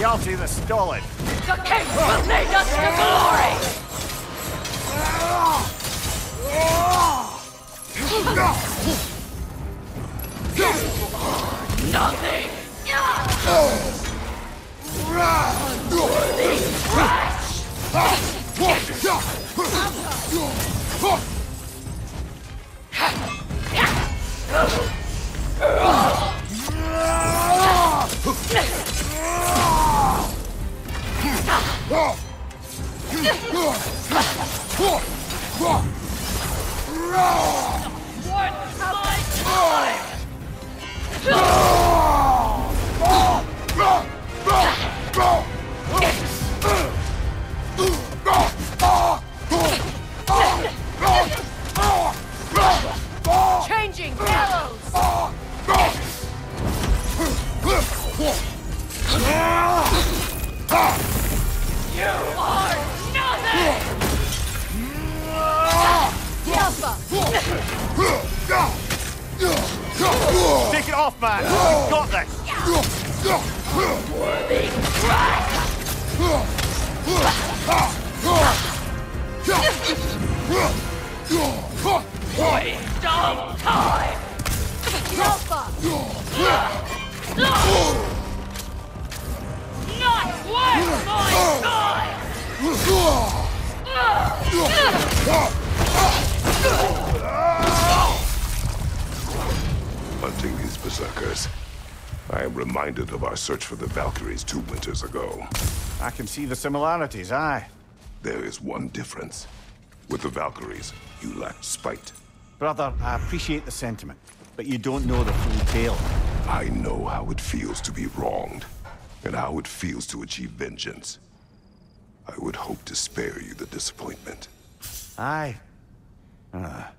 bounty that's stolen. The king will lead us to glory! Nothing! What's Hjalti! Take it off, man! We've got this! Waste of time! Hjalti! Not these berserkers. I am reminded of our search for the Valkyries two winters ago. I can see the similarities, aye. There is one difference. With the Valkyries, you lacked spite. Brother, I appreciate the sentiment, but you don't know the full tale. I know how it feels to be wronged, and how it feels to achieve vengeance. I would hope to spare you the disappointment. Aye. Ah,